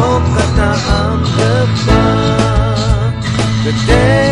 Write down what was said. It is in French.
contre ta âme de pain, de tes